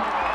Thank you.